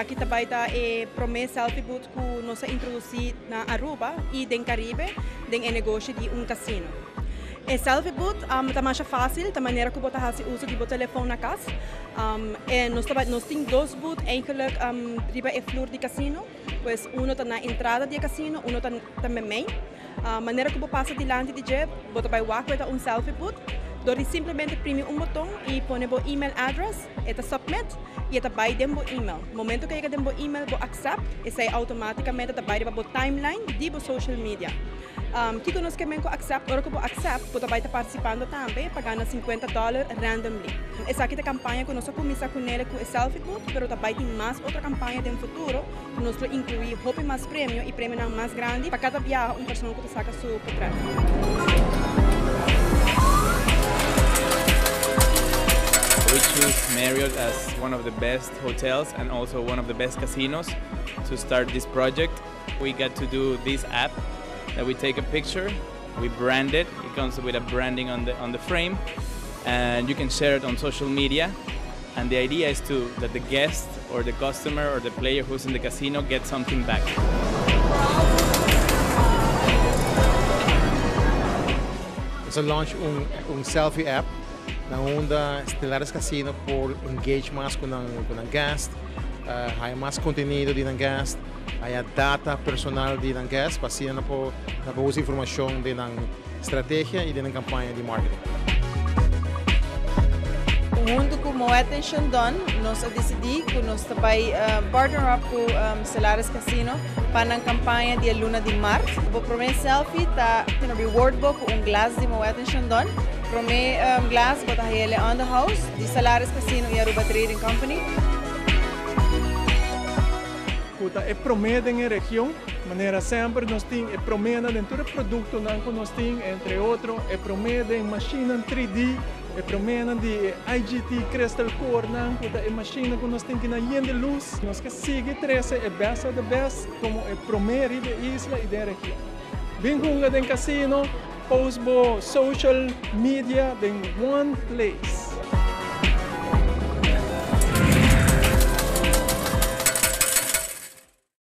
aqui também está é promessa selfie booth que nós introduzir na Aruba e den Caribe, den é negócio de um cassino. É selfie booth um, tá mais fácil, da maneira que faz uso de telefone na casa. Um, e nós, nós temos dois booths, eigenlijk um, riba é flor de cassino, pois um está na entrada do cassino, um está também meio. A maneira que você passa diante de jet, você vai um selfie booth, Doris simplemente imprime un botón y pone por email address, eta submit y eta by den email. Momento que llega den email por accept, esa automáticamente eta by por timeline di por social media. Um, que nos que menco accept, ahora que por accept, por estar participando también, pagando 50 dólares randomly. Esa aquí campaña que nosotros comienza con él con el selfie boot, pero también hay más otra campaña en futuro, nosotros incluimos Hope más premio y premio más grande para cada viaje una persona que te saca su portrait. As one of the best hotels and also one of the best casinos to start this project. We got to do this app that we take a picture, we brand it, it comes with a branding on the on the frame and you can share it on social media and the idea is to that the guest or the customer or the player who's in the casino gets something back. Se launch um, um selfie app na onda Estelares Casino por engage mais com o com o guest, uh, há mais conteúdo de um guest, há data personal de um guest, para assim na usar informação de estratégia e de campanha de marketing. mundo como Attention Done, nós decidimos que nós também uh, partner up com um, Solaris Casino para a campanha de Luna de Marte. O primeiro selfie está no reward book um glass de mo Attention Done. Primeiro um, glass bota ele on the house de Solaris Casino e Aruba Trading Company. Puta, é promessa na região, maneira sempre nós temos é promessa dentro do produto que nós temos, entre outros, promessa em máquina 3D, é promessa de IGT Crystal Core, não, é máquina que nós temos que na de luz, nós que sigue três é best of the best, como é promessa da isla e da região. Bem com o casino, post more social media in one place.